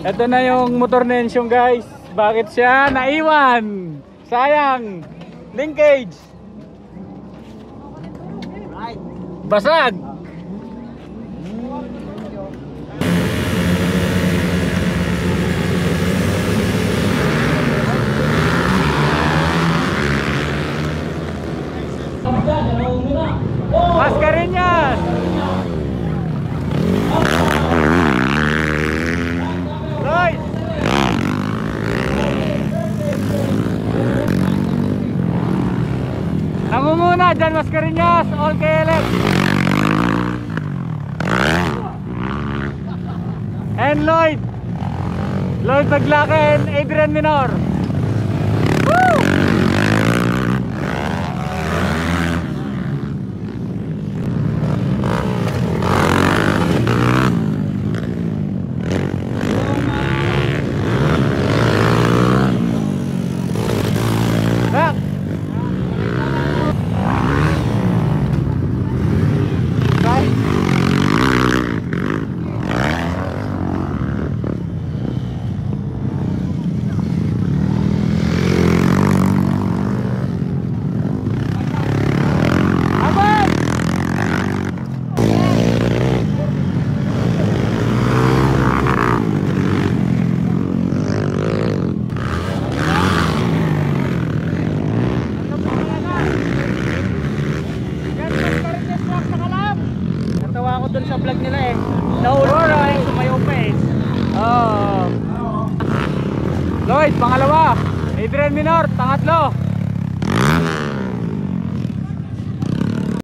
Ito na yung motor na Ensyong guys. Bakit siya naiwan? Sayang. Linkage. Basag. Mascareñas. Lloyd. Nangunguna dyan Mascareñas, all KLF. And Lloyd. Lloyd Baglaken, Adrian Minor. Sa vlog nila eh. Nahulog ko eh, sumayo pa eh. Oh. Lloyd, pangalawa. Adrian Minor, pangatlo.